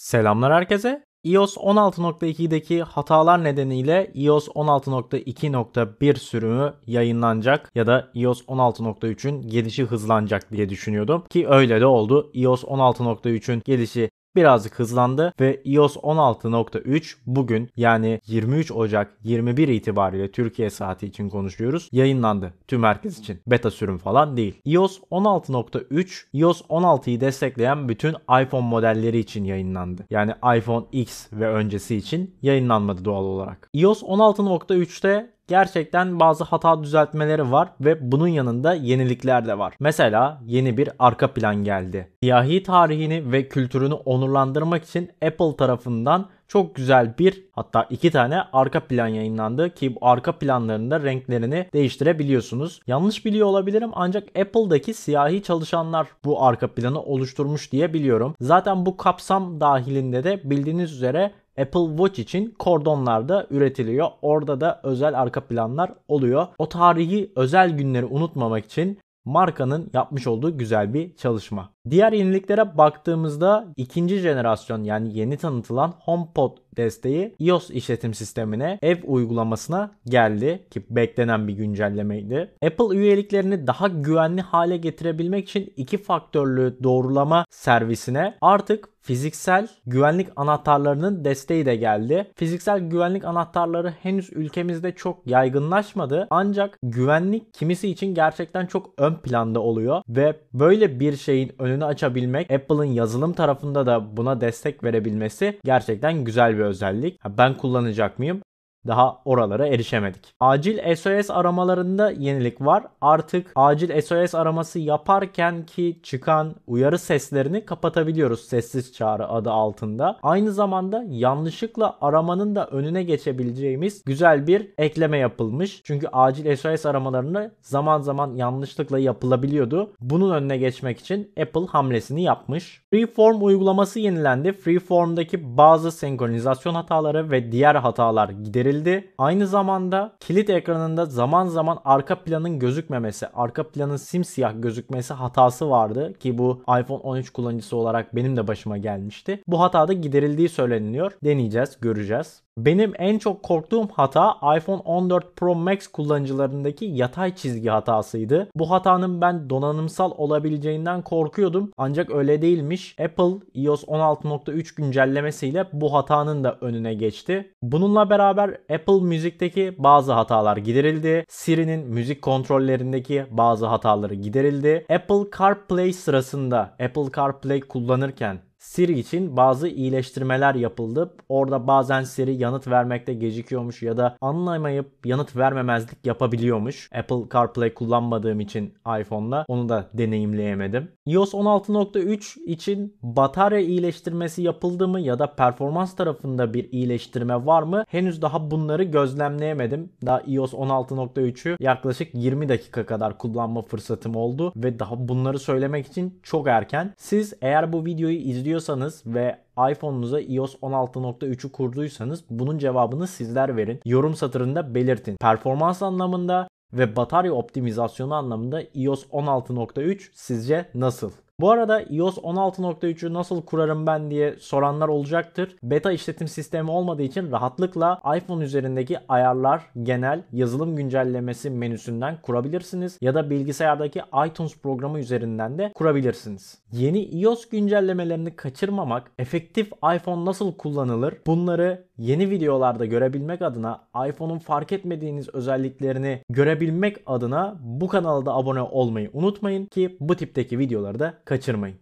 Selamlar herkese. iOS 16.2'deki hatalar nedeniyle iOS 16.2.1 sürümü yayınlanacak ya da iOS 16.3'ün gelişi hızlanacak diye düşünüyordum ki öyle de oldu. iOS 16.3'ün gelişi birazcık hızlandı ve iOS 16.3 bugün yani 23 Ocak 21 itibariyle Türkiye saati için konuşuyoruz yayınlandı tüm herkes için. Beta sürüm falan değil. iOS 16.3 iOS 16'yı destekleyen bütün iPhone modelleri için yayınlandı. Yani iPhone X ve öncesi için yayınlanmadı doğal olarak. iOS 16.3'te gerçekten bazı hata düzeltmeleri var ve bunun yanında yenilikler de var. Mesela yeni bir arka plan geldi. Siyahi tarihini ve kültürünü onurlandırmak için Apple tarafından çok güzel bir hatta iki tane arka plan yayınlandı ki bu arka planlarında renklerini değiştirebiliyorsunuz. Yanlış biliyor olabilirim ancak Apple'daki siyahi çalışanlar bu arka planı oluşturmuş diye biliyorum. Zaten bu kapsam dahilinde de bildiğiniz üzere Apple Watch için kordonlar da üretiliyor. Orada da özel arka planlar oluyor. O tarihi özel günleri unutmamak için markanın yapmış olduğu güzel bir çalışma. Diğer yeniliklere baktığımızda ikinci jenerasyon yani yeni tanıtılan HomePod desteği iOS işletim sistemine ev uygulamasına geldi ki beklenen bir güncellemeydi. Apple üyeliklerini daha güvenli hale getirebilmek için iki faktörlü doğrulama servisine artık fiziksel güvenlik anahtarlarının desteği de geldi. Fiziksel güvenlik anahtarları henüz ülkemizde çok yaygınlaşmadı. Ancak güvenlik kimisi için gerçekten çok ön planda oluyor ve böyle bir şeyin önünü açabilmek, Apple'ın yazılım tarafında da buna destek verebilmesi gerçekten güzel bir özellik. Ben kullanacak mıyım? Daha oralara erişemedik. Acil SOS aramalarında yenilik var. Artık acil SOS araması yaparken ki çıkan uyarı seslerini kapatabiliyoruz sessiz çağrı adı altında. Aynı zamanda yanlışlıkla aramanın da önüne geçebileceğimiz güzel bir ekleme yapılmış. Çünkü acil SOS aramalarını zaman zaman yanlışlıkla yapılabiliyordu. Bunun önüne geçmek için Apple hamlesini yapmış. Freeform uygulaması yenilendi. Freeform'daki bazı senkronizasyon hataları ve diğer hatalar giderildi verildi. Aynı zamanda kilit ekranında zaman zaman arka planın gözükmemesi, arka planın simsiyah gözükmesi hatası vardı ki bu iPhone 13 kullanıcısı olarak benim de başıma gelmişti. Bu hata da giderildiği söyleniyor. Deneyeceğiz, göreceğiz. Benim en çok korktuğum hata iPhone 14 Pro Max kullanıcılarındaki yatay çizgi hatasıydı. Bu hatanın ben donanımsal olabileceğinden korkuyordum ancak öyle değilmiş. Apple iOS 16.3 güncellemesiyle bu hatanın da önüne geçti. Bununla beraber Apple Müzik'teki bazı hatalar giderildi. Siri'nin müzik kontrollerindeki bazı hataları giderildi. Apple CarPlay sırasında Apple CarPlay kullanırken Siri için bazı iyileştirmeler yapıldı. Orada bazen Siri yanıt vermekte gecikiyormuş ya da anlamayıp yanıt vermemezlik yapabiliyormuş. Apple CarPlay kullanmadığım için iPhone'da onu da deneyimleyemedim. iOS 16.3 için batarya iyileştirmesi yapıldı mı ya da performans tarafında bir iyileştirme var mı? Henüz daha bunları gözlemleyemedim. Daha iOS 16.3'ü yaklaşık 20 dakika kadar kullanma fırsatım oldu ve daha bunları söylemek için çok erken. Siz eğer bu videoyu izliyorsanız izliyorsanız ve iPhone'unuza iOS 16.3'ü kurduysanız bunun cevabını sizler verin. Yorum satırında belirtin. Performans anlamında ve batarya optimizasyonu anlamında iOS 16.3 sizce nasıl? Bu arada iOS 16.3'ü nasıl kurarım ben diye soranlar olacaktır. Beta işletim sistemi olmadığı için rahatlıkla iPhone üzerindeki ayarlar, genel, yazılım güncellemesi menüsünden kurabilirsiniz ya da bilgisayardaki iTunes programı üzerinden de kurabilirsiniz. Yeni iOS güncellemelerini kaçırmamak, efektif iPhone nasıl kullanılır bunları yeni videolarda görebilmek adına iPhone'un fark etmediğiniz özelliklerini görebilmek adına bu kanala da abone olmayı unutmayın ki bu tipteki videoları da kaçırmayın.